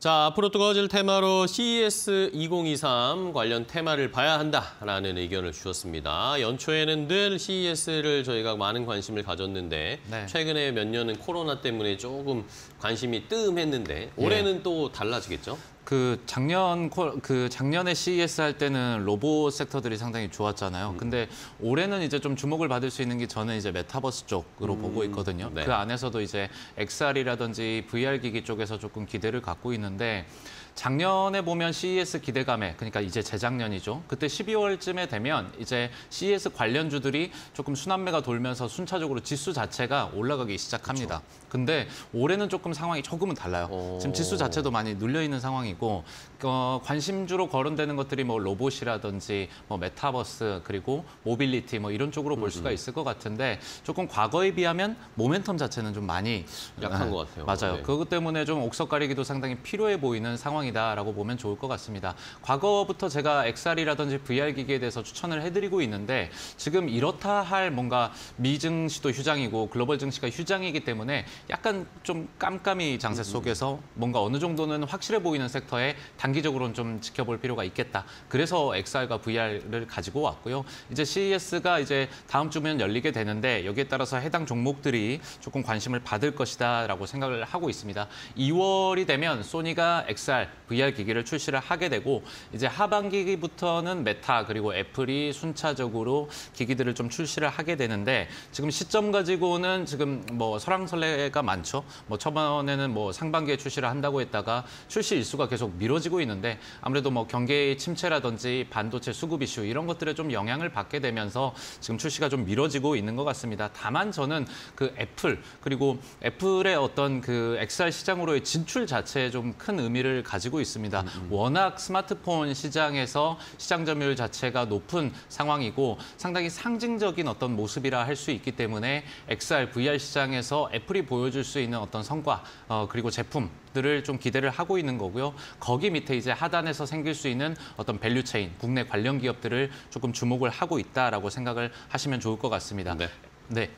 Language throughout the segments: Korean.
자, 앞으로 뜨거워질 테마로 CES 2023 관련 테마를 봐야 한다라는 의견을 주셨습니다. 연초에는 늘 CES를 저희가 많은 관심을 가졌는데 네. 최근에 몇 년은 코로나 때문에 조금 관심이 뜸했는데 올해는 또 달라지겠죠? 그 작년 코- 그 작년에 CES 할 때는 로봇 섹터들이 상당히 좋았잖아요. 근데 올해는 이제 좀 주목을 받을 수 있는 게 저는 이제 메타버스 쪽으로 보고 있거든요. 네. 그 안에서도 이제 XR이라든지 VR 기기 쪽에서 조금 기대를 갖고 있는데 작년에 보면 CES 기대감에 그러니까 이제 재작년이죠. 그때 12월쯤에 되면 이제 CES 관련주들이 조금 순환매가 돌면서 순차적으로 지수 자체가 올라가기 시작합니다. 근데 올해는 조금 상황이 조금은 달라요. 오. 지금 지수 자체도 많이 눌려 있는 상황이고 어, 관심주로 거론되는 것들이 뭐 로봇이라든지 뭐 메타버스 그리고 모빌리티 뭐 이런 쪽으로 볼 수가 있을 것 같은데 조금 과거에 비하면 모멘텀 자체는 좀 많이 약한 네, 것 같아요. 맞아요. 네. 그것 때문에 좀 옥석 가리기도 상당히 필요해 보이는 상황 이다라고 보면 좋을 것 같습니다. 과거부터 제가 XR이라든지 VR 기기에 대해서 추천을 해드리고 있는데 지금 이렇다 할 뭔가 미 증시도 휴장이고 글로벌 증시가 휴장이기 때문에 약간 좀 깜깜이 장세 속에서 뭔가 어느 정도는 확실해 보이는 섹터에 단기적으로는 좀 지켜볼 필요가 있겠다. 그래서 XR과 VR을 가지고 왔고요. 이제 CES가 이제 다음 주면 열리게 되는데 여기에 따라서 해당 종목들이 조금 관심을 받을 것이다라고 생각을 하고 있습니다. 2월이 되면 소니가 XR, VR 기기를 출시를 하게 되고 이제 하반기부터는 메타 그리고 애플이 순차적으로 기기들을 좀 출시를 하게 되는데 지금 시점 가지고는 지금 뭐 설왕설래가 많죠. 뭐 초반에는 뭐 상반기에 출시를 한다고 했다가 출시 일수가 계속 미뤄지고 있는데 아무래도 뭐 경기 침체라든지 반도체 수급 이슈 이런 것들에 좀 영향을 받게 되면서 지금 출시가 좀 미뤄지고 있는 것 같습니다. 다만 저는 그 애플 그리고 애플의 어떤 그 XR 시장으로의 진출 자체에 좀 큰 의미를 가지 고 있습니다. 워낙 스마트폰 시장에서 시장 점유율 자체가 높은 상황이고 상당히 상징적인 어떤 모습이라 할 수 있기 때문에 XR, VR 시장에서 애플이 보여줄 수 있는 어떤 성과 어, 그리고 제품들을 좀 기대를 하고 있는 거고요. 거기 밑에 이제 하단에서 생길 수 있는 어떤 value chain, 국내 관련 기업들을 조금 주목을 하고 있다라고 생각을 하시면 좋을 것 같습니다. 네. 네.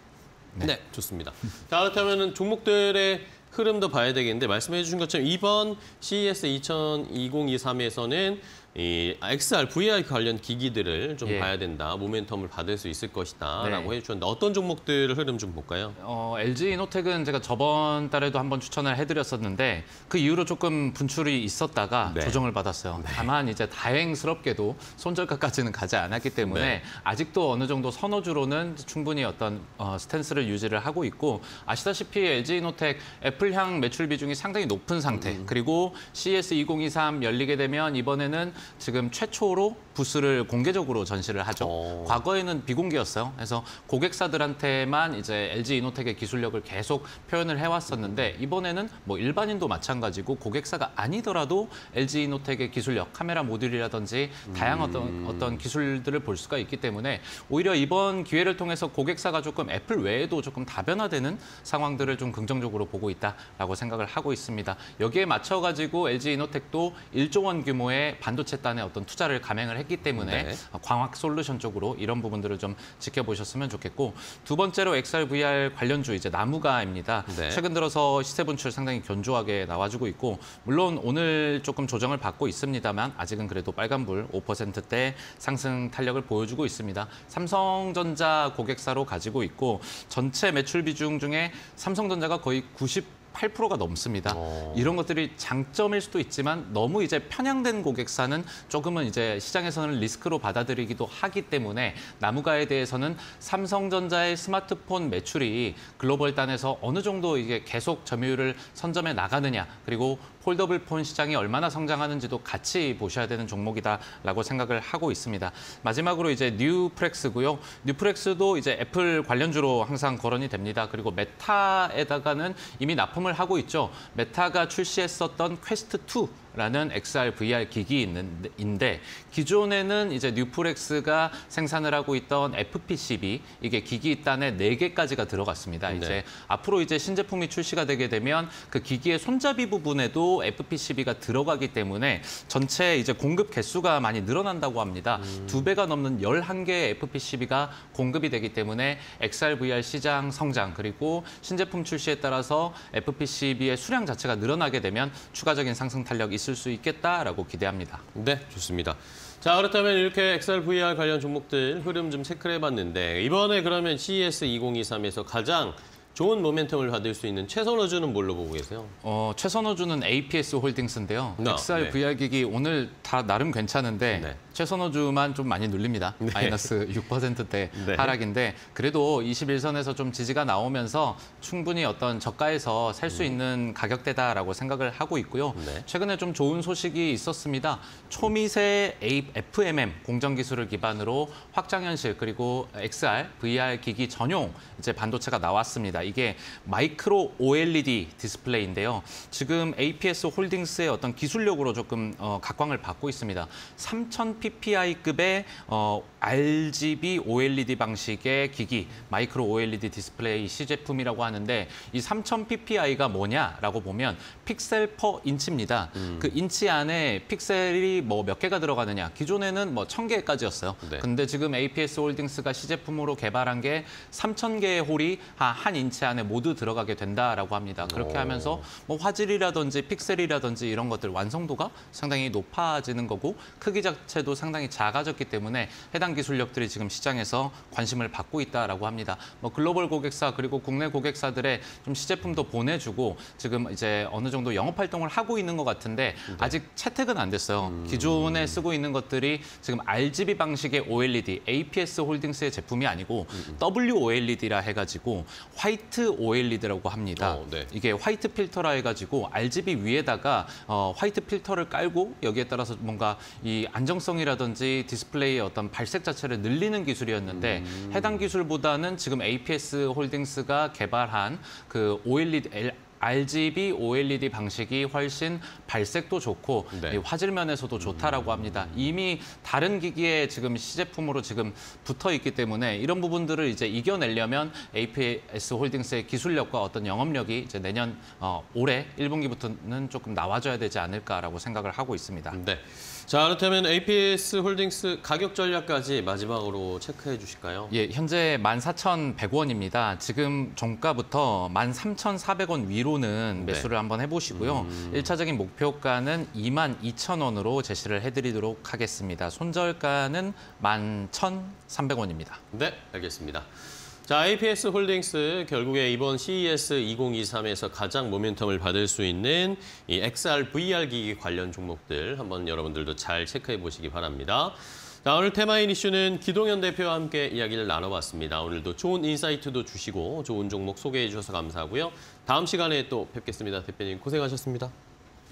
네, 좋습니다. 자, 그렇다면 종목들의 흐름도 봐야 되겠는데 말씀해 주신 것처럼 이번 CES 2023에서는 이 XR, VR 관련 기기들을 좀 예. 봐야 된다. 모멘텀을 받을 수 있을 것이다라고 네. 해주셨는데 어떤 종목들 흐름 좀 볼까요? 어, LG 이노텍은 제가 저번 달에도 한번 추천을 해드렸었는데 그 이후로 조금 분출이 있었다가 네. 조정을 받았어요. 다만 이제 다행스럽게도 손절가까지는 가지 않았기 때문에 네. 아직도 어느 정도 선호주로는 충분히 어떤 어, 스탠스를 유지를 하고 있고 아시다시피 LG 이노텍 애플향 매출 비중이 상당히 높은 상태 그리고 CES 2023 열리게 되면 이번에는 지금 최초로 부스를 공개적으로 전시를 하죠. 오. 과거에는 비공개였어요. 그래서 고객사들한테만 이제 LG 이노텍의 기술력을 계속 표현을 해왔었는데 이번에는 뭐 일반인도 마찬가지고 고객사가 아니더라도 LG 이노텍의 기술력, 카메라 모듈이라든지 다양한 어떤 어떤 기술들을 볼 수가 있기 때문에 오히려 이번 기회를 통해서 고객사가 조금 애플 외에도 조금 다변화되는 상황들을 좀 긍정적으로 보고 있다라고 생각을 하고 있습니다. 여기에 맞춰가지고 LG 이노텍도 1조 원 규모의 반도체 단에 어떤 투자를 감행을 했기 때문에 네. 광학 솔루션 쪽으로 이런 부분들을 좀 지켜보셨으면 좋겠고 두 번째로 XR VR 관련주 이제 나무가입니다. 네. 최근 들어서 시세 분출 상당히 견조하게 나와주고 있고 물론 오늘 조금 조정을 받고 있습니다만 아직은 그래도 빨간불 5%대 상승 탄력을 보여주고 있습니다. 삼성전자 고객사로 가지고 있고 전체 매출 비중 중에 삼성전자가 거의 90 8%가 넘습니다. 오. 이런 것들이 장점일 수도 있지만 너무 이제 편향된 고객사는 조금은 이제 시장에서는 리스크로 받아들이기도 하기 때문에 나무가에 대해서는 삼성전자의 스마트폰 매출이 글로벌 단에서 어느 정도 이게 계속 점유율을 선점해 나가느냐 그리고 foldable 폰 시장이 얼마나 성장하는지도 같이 보셔야 되는 종목이다라고 생각을 하고 있습니다. 마지막으로 이제 뉴프렉스고요. 뉴프렉스도 이제 애플 관련주로 항상 거론이 됩니다. 그리고 메타에다가는 이미 납품 을 하고 있죠. 메타가 출시했었던 퀘스트 2 라는 XR VR 기기 있는데 기존에는 이제 뉴프렉스가 생산을 하고 있던 FPCB 이게 기기 단에 네개까지가 들어갔습니다. 네. 이제 앞으로 이제 신제품이 출시가 되게 되면 그 기기의 손잡이 부분에도 FPCB가 들어가기 때문에 전체 이제 공급 개수가 많이 늘어난다고 합니다. 두 배가 넘는 11개의 FPCB가 공급이 되기 때문에 XR VR 시장 성장 그리고 신제품 출시에 따라서 FPCB의 수량 자체가 늘어나게 되면 추가적인 상승 탄력 있을 수 있겠다라고 기대합니다. 네, 좋습니다. 자, 그렇다면 이렇게 XR, VR 관련 종목들 흐름 좀 체크를 해봤는데 이번에 그러면 CES 2023에서 가장 좋은 모멘텀을 받을 수 있는 최선호주는 뭘로 보고 계세요? 어, 최선호주는 APS 홀딩스인데요. 아, XR 네. VR 기기 오늘 다 나름 괜찮은데 네. 최선호주만 좀 많이 눌립니다. 네. 마이너스 6%대 네. 하락인데 그래도 21선에서 좀 지지가 나오면서 충분히 어떤 저가에서 살 수 있는 가격대다라고 생각을 하고 있고요. 음. 네. 최근에 좀 좋은 소식이 있었습니다. 초미세 FMM 공정 기술을 기반으로 확장 현실 그리고 XR, VR 기기 전용 이제 반도체가 나왔습니다. 이게 마이크로 OLED 디스플레이인데요. 지금 APS 홀딩스의 어떤 기술력으로 조금 어, 각광을 받고 있습니다. 3000 PPI급의 어, RGB OLED 방식의 기기 마이크로 OLED 디스플레이 시 제품이라고 하는데 이 3000 PPI가 뭐냐라고 보면 pixel per inch입니다. 그 인치 안에 픽셀이 뭐 몇 개가 들어가느냐. 기존에는 뭐 1000개까지였어요. 네. 근데 지금 APS 홀딩스가 시제품으로 개발한 게 3000개의 hole이 한, 한 인치 안에 모두 들어가게 된다라고 합니다. 그렇게 오. 하면서 뭐 화질이라든지 픽셀이라든지 이런 것들 완성도가 상당히 높아지는 거고 크기 자체도 상당히 작아졌기 때문에 해당 기술력들이 지금 시장에서 관심을 받고 있다라고 합니다. 뭐 글로벌 고객사 그리고 국내 고객사들의 좀 시제품도 보내주고 지금 이제 어느 정도 영업 활동을 하고 있는 것 같은데 아직 채택은 안 됐어요. 기존에 쓰고 있는 것들이 지금 RGB 방식의 OLED, APS 홀딩스의 제품이 아니고 WOLED라 해가지고 white OLED라고 합니다. 어, 네. 이게 white 필터라 해가지고 RGB 위에다가 어, white 필터를 깔고 여기에 따라서 뭔가 이 안정성이 라든지 디스플레이의 어떤 발색 자체를 늘리는 기술이었는데 해당 기술보다는 지금 APS 홀딩스가 개발한 그 OLED RGB OLED 방식이 훨씬 발색도 좋고 네. 이 화질 면에서도 좋다라고 합니다. 이미 다른 기기에 지금 시제품으로 지금 붙어 있기 때문에 이런 부분들을 이제 이겨내려면 APS 홀딩스의 기술력과 어떤 영업력이 이제 내년 어, 올해 1분기부터는 조금 나와줘야 되지 않을까라고 생각을 하고 있습니다. 네. 자, 그렇다면 APS 홀딩스 가격 전략까지 마지막으로 체크해 주실까요? 예, 현재 14,100원입니다. 지금 종가부터 13,400원 위로 는 네. 매수를 한번 해보시고요. 일 1차적인 목표가는 22,000원으로 제시를 해드리도록 하겠습니다. 손절가는 11,300원입니다. 네, 알겠습니다. 자, APS 홀딩스 결국에 이번 CES 2023에서 가장 모멘텀을 받을 수 있는 이 XR, VR 기기 관련 종목들 한번 여러분들도 잘 체크해 보시기 바랍니다. 자, 오늘 테마인 이슈는 기동현 대표와 함께 이야기를 나눠봤습니다. 오늘도 좋은 인사이트도 주시고 좋은 종목 소개해 주셔서 감사하고요. 다음 시간에 또 뵙겠습니다. 대표님 고생하셨습니다.